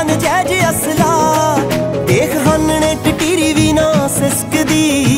ਜੈ ਨਜਾਇਜ਼ ਅਸਲਾ। ਦੇਖ ਹੰਨੇ ਟਟੀਰੀ ਵੀ ਨਾ ਸਿਸਕਦੀ।